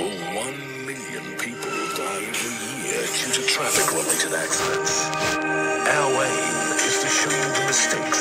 Over 1 million people die every year due to traffic-related accidents. Our aim is to show you the mistakes